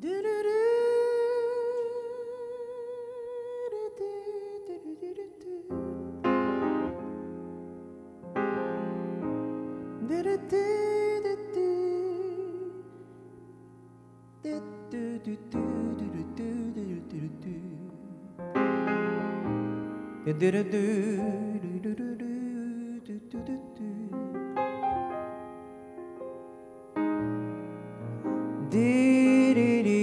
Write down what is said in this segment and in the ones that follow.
Do do do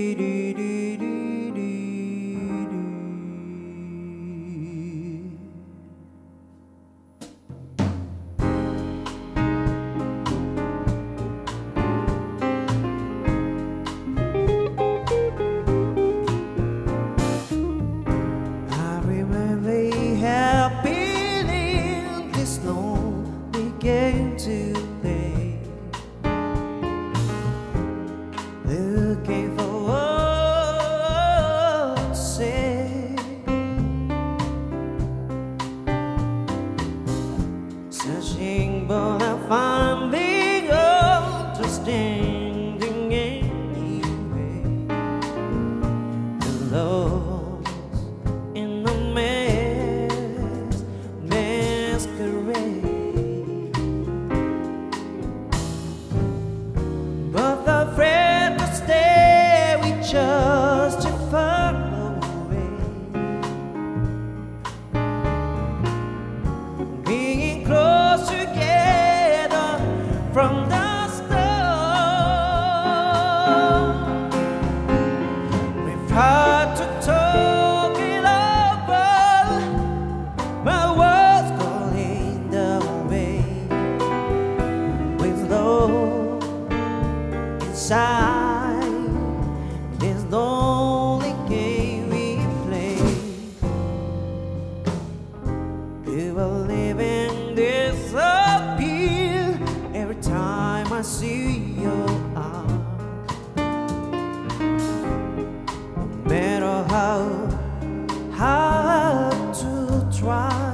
Looking for side is the only game we play. We will live and disappear every time I see your eyes. No matter how hard to try.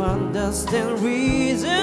understand reason